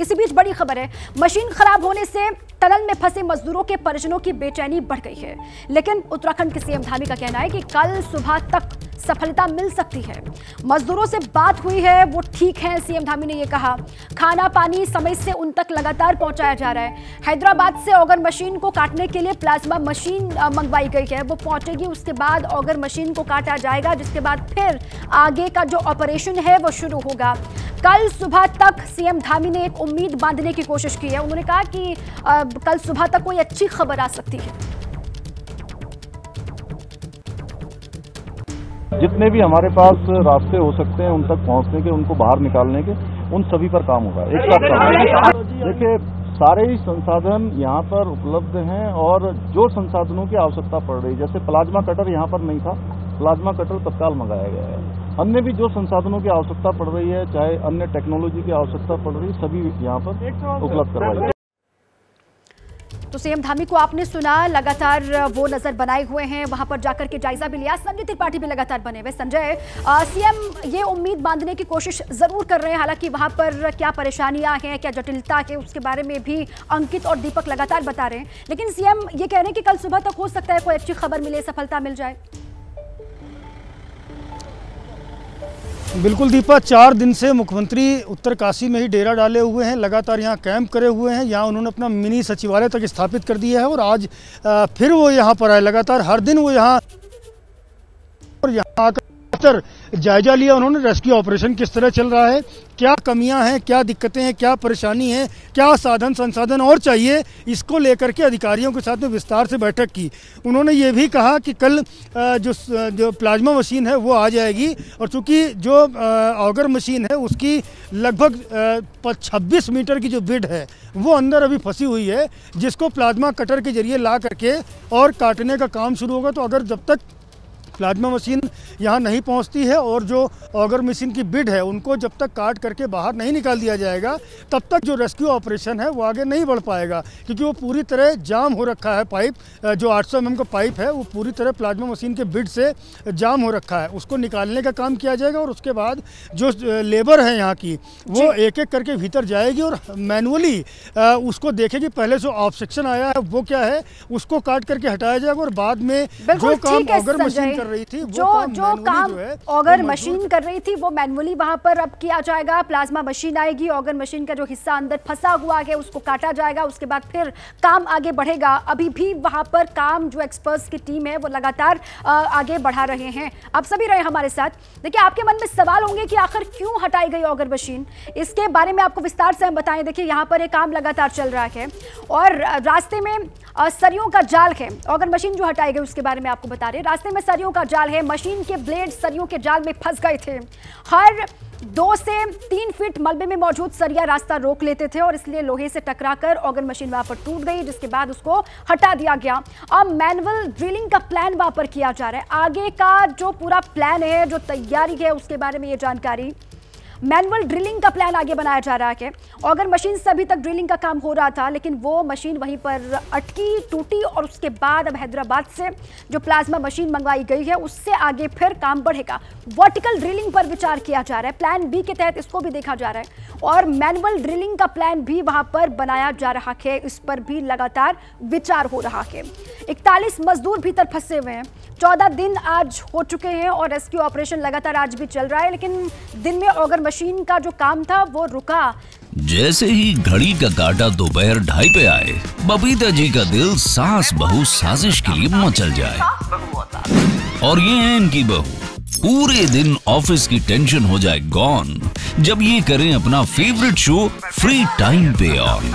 इसी बीच बड़ी खबर है, मशीन खराब होने से टनल में फंसे मजदूरों के परिजनों की बेचैनी बढ़ गई है। लेकिन उत्तराखंड के सीएम धामी का कहना है कि कल सुबह तक सफलता मिल सकती है। मजदूरों से बात हुई है, वो ठीक है, सीएम धामी ने ये कहा। खाना पानी समय से उन तक लगातार पहुँचाया जा रहा है। हैदराबाद से ऑगर मशीन को काटने के लिए प्लाज्मा मशीन मंगवाई गई है। वो पहुंचेगी, उसके बाद ऑगर मशीन को काटा जाएगा, जिसके बाद फिर आगे का जो ऑपरेशन है, वो शुरू होगा। कल सुबह तक सीएम धामी ने एक उम्मीद बांधने की कोशिश की है। उन्होंने कहा कि आ, कल सुबह तक कोई अच्छी खबर आ सकती है। जितने भी हमारे पास रास्ते हो सकते हैं उन तक पहुँचने के उनको बाहर निकालने के उन सभी पर काम होगा। एक साथ काम देखिए सारे ही संसाधन यहाँ पर उपलब्ध हैं और जो संसाधनों की आवश्यकता पड़ रही जैसे प्लाज्मा कटर यहाँ पर नहीं था। प्लाज्मा कटर तत्काल मंगाया गया है। अन्य भी जो संसाधनों की आवश्यकता पड़ रही है, चाहे अन्य टेक्नोलॉजी की आवश्यकता पड़ रही है सभी यहाँ पर उपलब्ध करवाई तो सीएम धामी को आपने सुना, लगातार वो नज़र बनाए हुए हैं, वहाँ पर जाकर के जायजा भी लिया, संजय त्रिपाठी भी लगातार बने हुए। संजय सीएम ये उम्मीद बांधने की कोशिश ज़रूर कर रहे हैं, हालाँकि वहाँ पर क्या परेशानियाँ हैं, क्या जटिलता है, उसके बारे में भी अंकित और दीपक लगातार बता रहे हैं। लेकिन सीएम ये कह रहे हैं कि कल सुबह तक हो सकता है कोई अच्छी खबर मिले, सफलता मिल जाए। बिल्कुल दीपा, चार दिन से मुख्यमंत्री उत्तरकाशी में ही डेरा डाले हुए हैं, लगातार यहाँ कैंप करे हुए हैं, यहाँ उन्होंने अपना मिनी सचिवालय तक स्थापित कर दिया है और आज फिर वो यहाँ पर आए, लगातार हर दिन वो यहाँ और यहाँ आकर जायजा लिया, उन्होंने रेस्क्यू ऑपरेशन किस तरह चल रहा है क्या कमियाँ हैं, क्या दिक्कतें हैं, क्या परेशानी है, क्या साधन संसाधन और चाहिए, इसको लेकर के अधिकारियों के साथ में विस्तार से बैठक की। उन्होंने ये भी कहा कि कल जो जो प्लाज्मा मशीन है, वो आ जाएगी और चूँकि जो ऑगर मशीन है, उसकी लगभग छब्बीस मीटर की जो बिड है, वो अंदर अभी फंसी हुई है, जिसको प्लाज्मा कटर के ज़रिए ला करके और काटने का काम शुरू होगा। तो अगर जब तक प्लाज्मा मशीन यहाँ नहीं पहुँचती है और जो ऑगर मशीन की बिड है उनको जब तक काट करके बाहर नहीं निकाल दिया जाएगा तब तक जो रेस्क्यू ऑपरेशन है वो आगे नहीं बढ़ पाएगा क्योंकि वो पूरी तरह जाम हो रखा है पाइप जो 800 सौ का पाइप है वो पूरी तरह प्लाज्मा मशीन के बिड से जाम हो रखा है। उसको निकालने का काम किया जाएगा और उसके बाद जो लेबर है यहाँ की वो एक एक करके भीतर जाएगी और मैनुअली उसको देखेगी पहले जो ऑब्सेक्शन आया है वो क्या है उसको काट करके हटाया जाएगा और बाद में जो काम ऑगर मशीन कर रही थी जो काम जो काम ऑगर मशीन कर रही थी वो मैनुअली वहाँ पर अब किया जाएगा। प्लाज्मा मशीन आएगी ऑगर मशीन का जो हिस्सा अंदर फंसा हुआ है उसको काटा जाएगा उसके बाद फिर काम आगे बढ़ेगा। अभी भी वहाँ पर काम जो एक्सपर्ट्स की टीम है वो लगातार आगे बढ़ा रहे हैं। आप सभी रहे हमारे साथ। देखिए आपके मन में सवाल होंगे कि आखिर क्यों हटाई गई ऑगर मशीन इसके बारे में आपको विस्तार से हम बताएँ। देखिए यहाँ पर एक काम लगातार चल रहा है। और रास्ते में सरियों का जाल है। ऑगर मशीन जो हटाई गई, उसके बारे में आपको बता रहे रास्ते में सरियों का जाल है। मशीन के ब्लेड सरियों के जाल में फंस गए थे। हर दो से तीन फीट मलबे में मौजूद सरिया रास्ता रोक लेते थे और इसलिए लोहे से टकराकर ऑगन मशीन वहाँ पर टूट गई, जिसके बाद उसको हटा दिया गया। अब मैनुअल ड्रिलिंग का प्लान वहाँ पर किया जा रहा है। आगे का जो पूरा प्लान है, जो तैयारी है, उसके बारे में ये जानकारी मैनुअल ड्रिलिंग का प्लान आगे बनाया जा रहा है ऑगर मशीन से अभी तक ड्रिलिंग का काम हो रहा था, लेकिन वो मशीन वहीं पर अटकी, टूटी, और उसके बाद अब हैदराबाद से जो प्लाज्मा मशीन मंगवाई गई है, उससे आगे फिर काम बढ़ेगा। वर्टिकल ड्रिलिंग पर विचार किया जा रहा है। प्लान बी के तहत इसको भी देखा जा रहा है। और मैनुअल ड्रिलिंग का प्लान भी वहाँ पर बनाया जा रहा है। इस पर भी लगातार विचार हो रहा है। इकतालीस मजदूर भीतर फंसे हुए हैं। चौदह दिन आज हो चुके हैं और रेस्क्यू ऑपरेशन लगातार आज भी चल रहा है, लेकिन दिन में ऑगर मशीन का जो काम था, वो रुका। जैसे ही घड़ी का काटा दोपहर ढाई पे आए, बबीता जी का दिल सास बहू साजिश के लिए मचल जाए। और ये है इनकी बहू। पूरे दिन ऑफ़िस की टेंशन हो जाए, गॉन। जब ये करें अपना फेवरेट शो फ्री टाइम पे ऑन